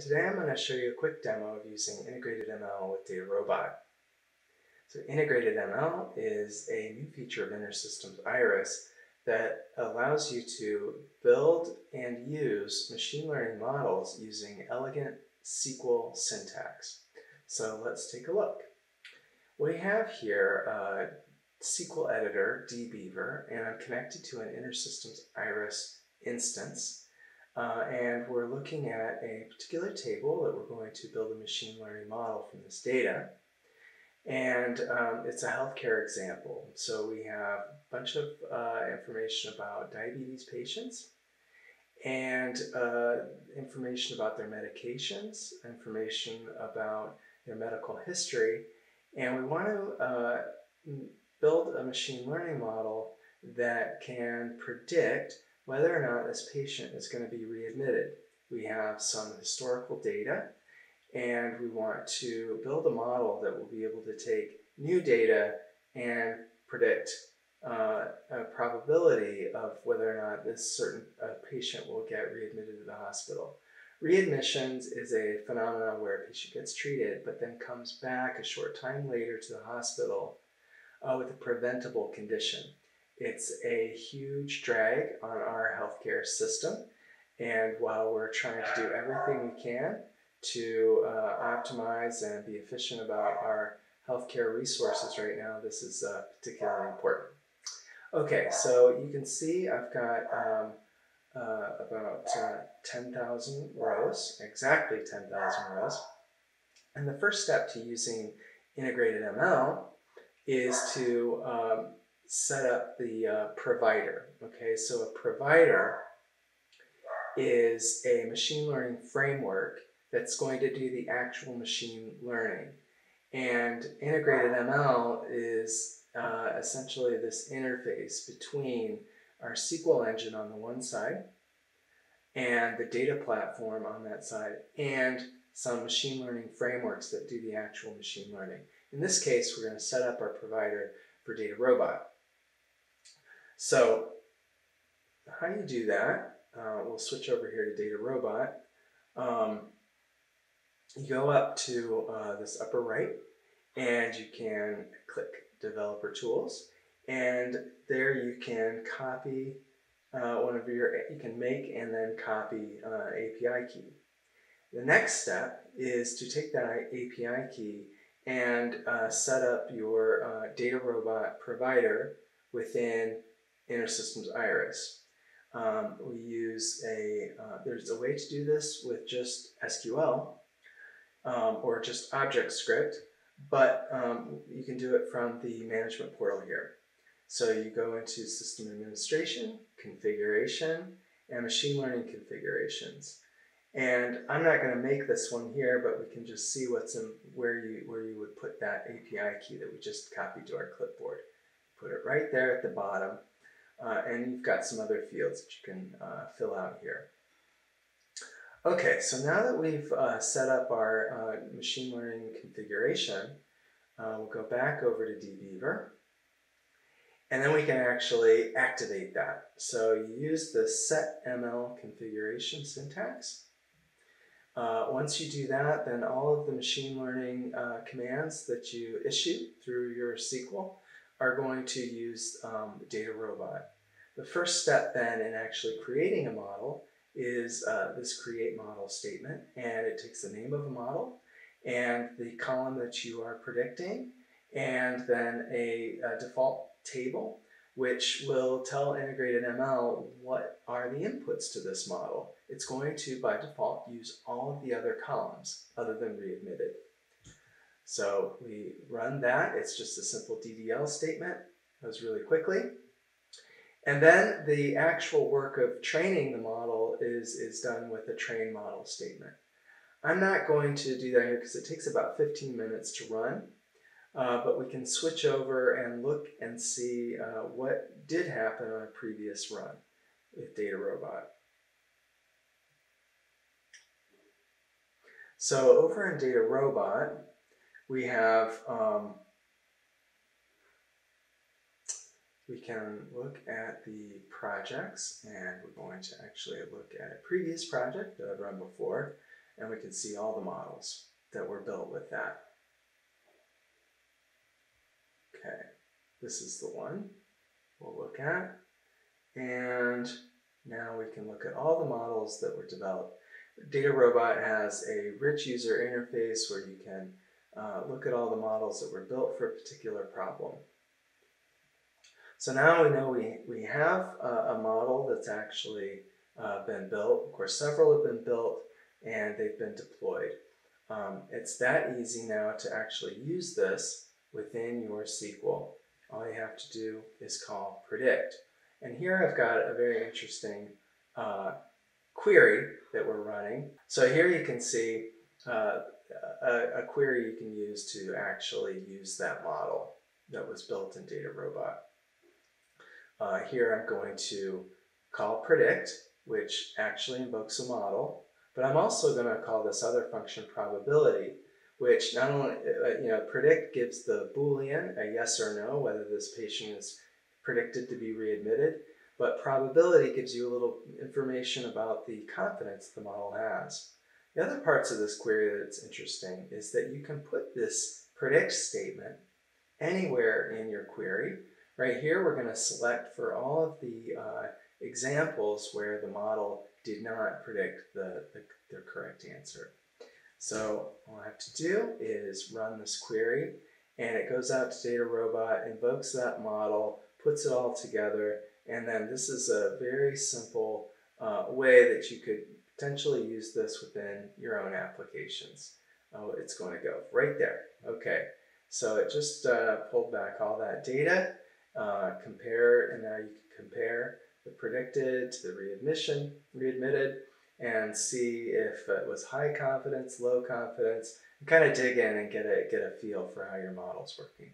Today I'm going to show you a quick demo of using IntegratedML with DataRobot. So IntegratedML is a new feature of InterSystems Iris that allows you to build and use machine learning models using elegant SQL syntax. So let's take a look. We have here a SQL editor, dbeaver, and I'm connected to an InterSystems Iris instance. Uh, and we're looking at a particular table that we're going to build a machine learning model from this data. And um, it's a healthcare example. So we have a bunch of uh, information about diabetes patients and uh, information about their medications, information about their medical history. And we want to uh, build a machine learning model that can predict whether or not this patient is going to be readmitted. We have some historical data and we want to build a model that will be able to take new data and predict uh, a probability of whether or not this certain uh, patient will get readmitted to the hospital. Readmissions is a phenomenon where a patient gets treated but then comes back a short time later to the hospital uh, with a preventable condition. It's a huge drag on our healthcare system. And while we're trying to do everything we can to uh, optimize and be efficient about our healthcare resources right now, this is uh, particularly important. Okay, so you can see I've got um, uh, about uh, 10,000 rows, exactly 10,000 rows. And the first step to using integrated ML is to um, set up the uh, provider. Okay, so a provider is a machine learning framework that's going to do the actual machine learning. And integrated ML is uh, essentially this interface between our SQL engine on the one side and the data platform on that side and some machine learning frameworks that do the actual machine learning. In this case, we're going to set up our provider for DataRobot. So how you do that, uh, we'll switch over here to DataRobot. Um, you go up to uh, this upper right and you can click Developer Tools and there you can copy uh, one of your, you can make and then copy uh, API key. The next step is to take that API key and uh, set up your uh, DataRobot provider within InterSystems Iris. Um, we use a, uh, there's a way to do this with just SQL um, or just object script, but um, you can do it from the management portal here. So you go into system administration, configuration, and machine learning configurations. And I'm not going to make this one here, but we can just see what's in where you where you would put that API key that we just copied to our clipboard. Put it right there at the bottom. Uh, and you've got some other fields that you can uh, fill out here. Okay, so now that we've uh, set up our uh, machine learning configuration, uh, we'll go back over to dbeaver. And then we can actually activate that. So you use the set ML configuration syntax. Uh, once you do that, then all of the machine learning commands that you issue through your SQL are going to use um, DataRobot. The first step then in actually creating a model is uh, this create model statement and it takes the name of a model and the column that you are predicting and then a, a default table which will tell integrated ML what are the inputs to this model. It's going to, by default, use all of the other columns other than readmitted. So we run that. It's just a simple DDL statement. Goes really quickly. And then the actual work of training the model is, is done with a train model statement. I'm not going to do that here because it takes about 15 minutes to run, uh, but we can switch over and look and see uh, what did happen on a previous run with DataRobot. So over in DataRobot, we have, um, we can look at the projects and we're going to actually look at a previous project that I've run before and we can see all the models that were built with that. Okay, this is the one we'll look at. And now we can look at all the models that were developed. DataRobot has a rich user interface where you can uh, look at all the models that were built for a particular problem. So now we know we, we have a, a model that's actually uh, been built. Of course, several have been built and they've been deployed. Um, it's that easy now to actually use this within your SQL. All you have to do is call predict. And here I've got a very interesting uh, query that we're running. So here you can see uh, a, a, query you can use to actually use that model that was built in DataRobot. Uh, here I'm going to call predict, which actually invokes a model, but I'm also going to call this other function probability, which not only, uh, you know, predict gives the Boolean a yes or no, whether this patient is predicted to be readmitted, but probability gives you a little information about the confidence the model has. The other parts of this query that's interesting is that you can put this predict statement anywhere in your query. Right here, we're going to select for all of the uh, examples where the model did not predict the, the, the correct answer. So all I have to do is run this query and it goes out to DataRobot, invokes that model, puts it all together, and then this is a very simple uh, way that you could potentially use this within your own applications. Oh, it's going to go right there. Okay, so it just uh, pulled back all that data, uh, compare, and now you can compare the predicted to the readmission, readmitted, and see if it was high confidence, low confidence, and kind of dig in and get a, get a feel for how your model's working.